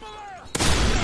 Visible Earth!